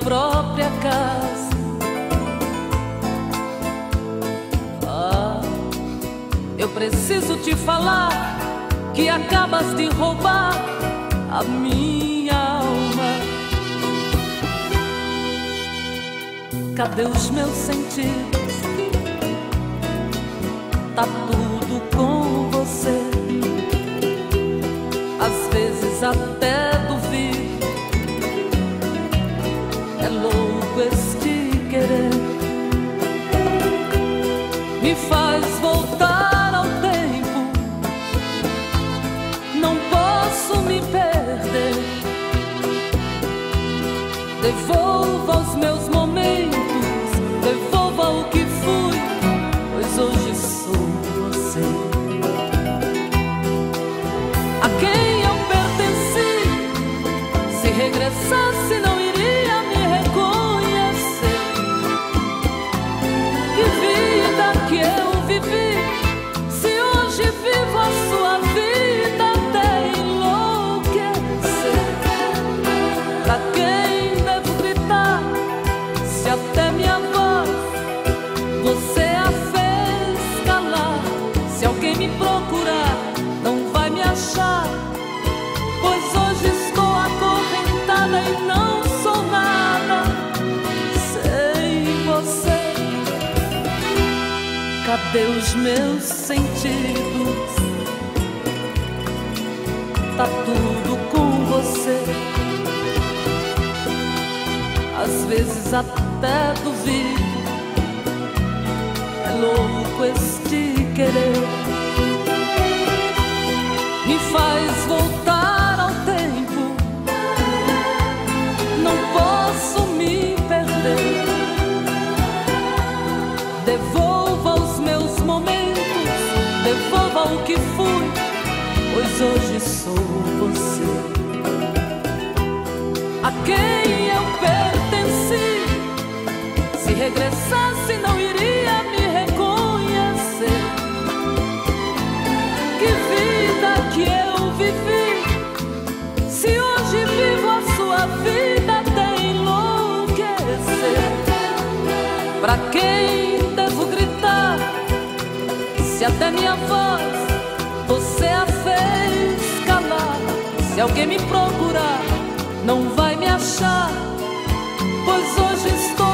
própria casa. Ah, eu preciso te falar que acabas de roubar a minha alma. Cadê os meus sentidos? Tá tudo Me faz voltar ao tempo. Não posso me perder. Devolva os meus momentos. Cadê os meus sentidos? Tá tudo com você. Às vezes até duvido. É louco este querer. Me faz voltar ao tempo. Não posso me perder. Devolva hoje sou você. A quem eu pertenci. Se regressasse, não iria me reconhecer. Que vida que eu vivi. Se hoje vivo a sua vida até enlouquecer. Pra quem devo gritar? Se até minha voz Se alguém me procurar, não vai me achar, pois hoje estou.